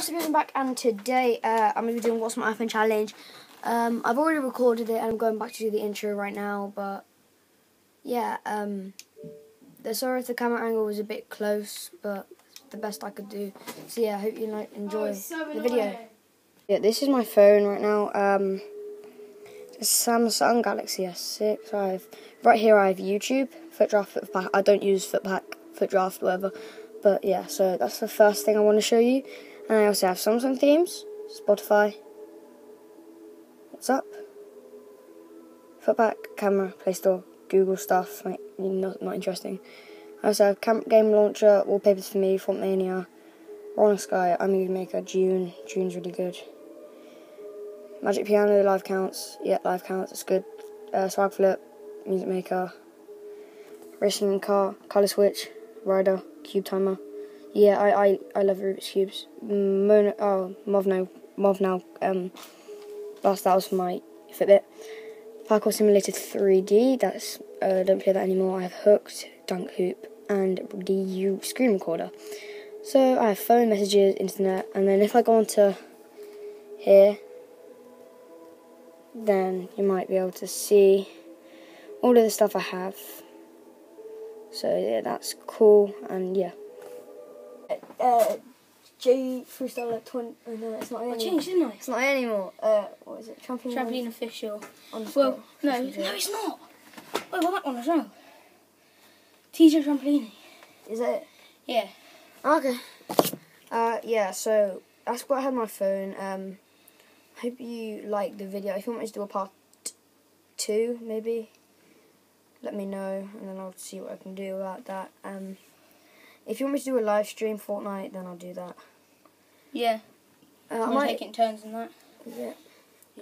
what's up, I'm back, and today uh, I'm going to be doing What's My iPhone Challenge. Um, I've already recorded it, and I'm going back to do the intro right now, but yeah, um, the, sorry if the camera angle was a bit close, but the best I could do. So yeah, I hope you like, enjoy Oh, so the video. Yeah, this is my phone right now. Um, Samsung Galaxy S6. I have, right here I have YouTube, FootDraft, FootPack. I don't use FootPack, FootDraft, whatever. But yeah, so that's the first thing I want to show you. And I also have Samsung themes, Spotify. What's up? Footpack, camera, Play Store, Google stuff, like not not interesting. I also have camp game launcher, wallpapers for me, Fontmania, Rolling Sky, iMovie Maker, June. June's really good. Magic Piano, live counts. Yeah, live counts, it's good. Uh, Swag Flip, Music Maker, Racing Car, Color Switch, Rider, Cube Timer. Yeah, I, I, I love Rubik's Cubes. Mono, oh, Movno, Movnow, um, last that was for my Fitbit. Parkour Simulator 3D, that's, uh, don't play that anymore. I have Hooked, Dunk Hoop, and the U screen recorder. So I have phone messages, internet, and then if I go onto here, then you might be able to see all of the stuff I have. So yeah, that's cool, and yeah. Uh, J Freestyle 20. Oh no, it's not I anymore. changed, didn't I? It's not anymore. Uh, what is it? Trampoline. Trampoline official. underscore Well, no, official. no, it's not. Wait, well, that one as well. TJ Trampolini. Is it? Yeah. Okay. Uh, yeah, so that's what I had my phone. Um, hope you like the video. If you want me to do a part two, maybe, let me know, and then I'll see what I can do about that. Um, if you want me to do a live stream Fortnite, then I'll do that. Yeah. Uh, I I'm might, taking turns in that. yeah.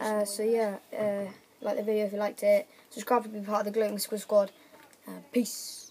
Uh, so yeah, uh, like the video if you liked it. Subscribe to be part of the Gloating Squid Squad. Uh, peace.